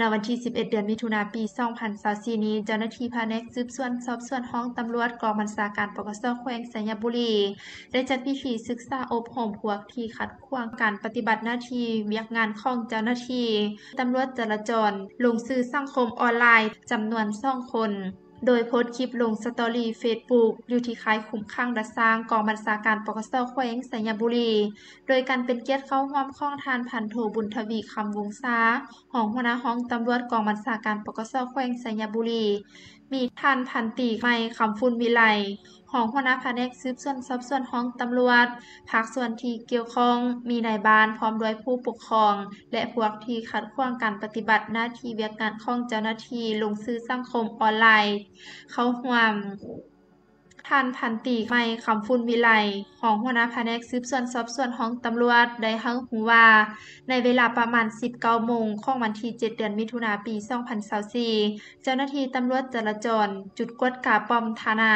ณวันที่ 11 เดือนมิถุนาปี 2024นี้เจ้าหน้าที่แนกสืบสวนสอบสวนห้องตำรวจกองบัญชาการปกสแขวงสัญญบุรี ได้จัดพิธีศึกษาอบรมพวกที่ขัดขวางการปฏิบัติหน้าที่เวียกงานของเจ้าหน้าที่ตำรวจจราจร ลงสื่อสังคมออนไลน์จำนวน2คน โดยโพสต์คลิปลงสตอรี่เฟซบุ๊กอยู่ที่คายขุมข้างดัดสร้างกองบัญชาการปกสแขวงสัญญบุรี โดยการเป็นเกียรติเข้าห้อมข้องทานพันโทบุญทวีคำวงศาหองหัวหน้าห้องตำรวจกองบัญชาการปกสแขวงสัญญบุรีมีท่านพันตีไม่คำฟุนวิไลของหัวหน้าแผนกสืบสวนสอบสวนห้องตำรวจภาคส่วนที่เกี่ยวข้องมีนายบานพร้อมด้วยผู้ปกครอง และพวกที่ขัดขวางการปฏิบัติหน้าที่เวียกงานของเจ้าหน้าที่ลงซื้อสังคมออนไลน์ เขาห่วม ท่านพันตีใหม่คำฟุนวิไลรองหัวหน้าแผนกสืบสวนสอบสวนห้องตำรวจได้ให้รู้ว่า ในเวลาประมาณ 19โมงของวันที่ 7 เดือนมิถุนายนปี 2024 เจ้าหน้าที่ตำรวจจราจร จุดกวดกาปอมธานา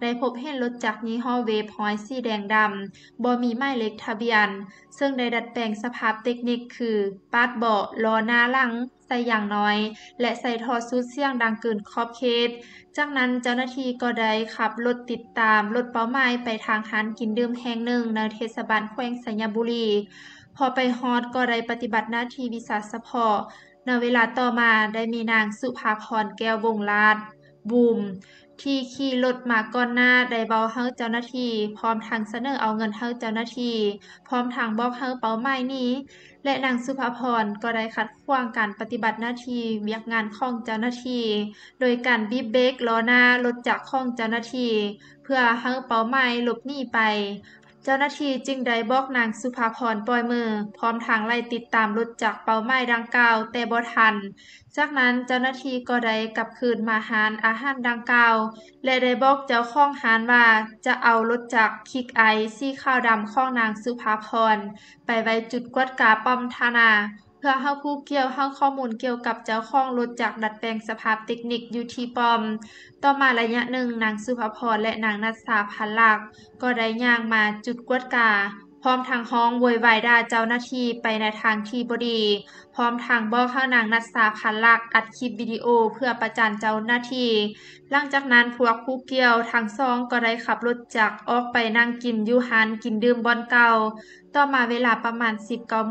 ได้พบเห็นรถจักรยี่ห้อเวฟฮอยสีแดงดำบ่มีหมายเลขทะเบียน ซึ่งได้ดัดแปลงสภาพเทคนิคคือ ปาดเบาะล้อหน้าหลัง ส่อย่างน้อย และใส่ทอสุดเสียงดังเกินขอบเขตจากนั้นเจ้าหน้าที่ก็ได้ขับรถติดตามรถเป้าหมายไปทางหานกินดื่มแห่งหนึ่งในเทศบาลแขวงสัญญบุรี พอไปฮอดก็ได้ปฏิบัติหน้าที่วิสาสะพอในเวลาต่อมาได้มีนางสุภาพรแก้ววงลาดบูม ที่ขี่รถมาก่อนหน้าได้เบาให้เจ้าหน้าที่พร้อมทางเสนอเอาเงินให้เจ้าหน้าที่พร้อมทางบอกให้เป้าหมายนี้ และนางสุภาพรก็ได้ขัดขวางการปฏิบัติหน้าที่เวียกงานของเจ้าหน้าที่ โดยการบีบเบรกล้อหน้ารถจากของเจ้าหน้าที่ เพื่อให้เป้าหมายหลบหนีไป เจ้าหน้าที่จึงได้บอกนางสุภาพรปล่อยมือ พร้อมทางไล่ติดตามรถจากเป้าหมายดังกล่าว แต่บ่ทัน จากนั้นเจ้าหน้าที่ก็ได้กลับคืนมาหารอาหารดังกล่าว และได้บอกเจ้าของหารว่าจะเอารถจากคิกไอซี่ข้าวดำข้องนางสุภาพรไปไว้จุดกวดกาป้อมธานา เพื่อให้ผู้เกี่ยวให้ข้อมูลเกี่ยวกับเจ้าของรถจักรดัดแปลงสภาพเทคนิคอยู่ที่ปอม ต่อมาระยะหนึ่งนางสุภาพรและนางนัสสาพันลักก็ได้ย่างมาจุดกวดกา พร้อมทางห้องโวยวายด่าเจ้าหน้าที่ไปในทางที่บดี พร้อมทางบอกให้นางนัสสาพันลักอัดคลิปวิดีโอเพื่อประจานเจ้าหน้าที่ หลังจากนั้นพวกผู้เกี่ยวทั้งสองก็ได้ขับรถจักรออกไปนั่งกินยู่หานกินดื่มบอนเก่าต่อมาเวลาประมาณ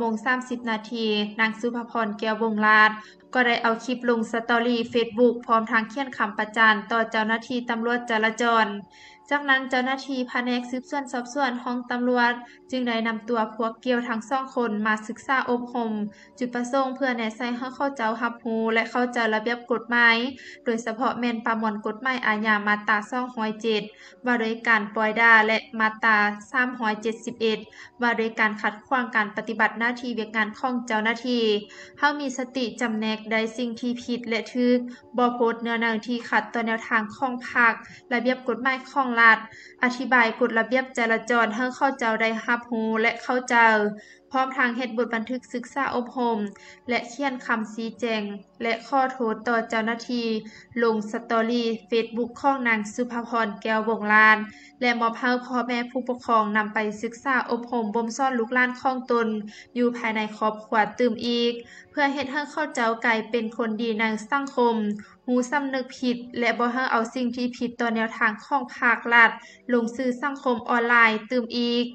19:30 นาที นางสุภพรแก้ววงลาด ก็ได้เอาคลิปลงสตอรี่เฟซบุ๊กพร้อมทางเขียนคำประจานต่อเจ้าหน้าที่ตำรวจจราจร จากนั้นเจ้าหน้าที่แผนกสืบสวนสอบสวนห้องตำรวจ จึงได้นำตัวพวกเกี่ยวทั้งสองคนมาศึกษาอบรมจุดประสงค์เพื่อแนะใส่ให้เข้าเจ้ารับรู้และเข้าใจระเบียบกฎหมาย โดยเฉพาะแมนประมวลกฎหมายอาญามาตรา207ว่าโดยการปล่อยดาและมาตรา371ว่าโดยการขัดขวางการปฏิบัติหน้าที่เวียกงานของเจ้าหน้าที่เฮามีสติจำแนกได้สิ่งที่ผิดและถึกบ่โพสต์เนื้อหนังที่ขัดต่อแนวทางของภาคระเบียบกฎหมายของรัฐ อธิบายกฎระเบียบจราจรให้เข้าเจ้าได้รับรู้และเข้าใจ พร้อมทางเฮ็ดบทบันทึกศึกษาอบรมและเขียนคำซี้แจง และข้อโทษต่อเจ้าหน้าที่ลงสตอรี่เฟซบุ๊กของนางสุภาพรแก้ววงลาน และมอบให้พ่อแม่ผู้ปกครองนำไปศึกษาอบรมบ่มสอนลูกหลานของตน อยู่ภายในครอบครัวตื่มอีก เพื่อเฮ็ดให้เข้าเจ้ากลายเป็นคนดีในสังคมรู้สำนึกผิด และบ่ให้เอาสิ่งที่ผิดต่อแนวทางของภาครัฐลงสื่อสังคมออนไลน์ตื่มอีก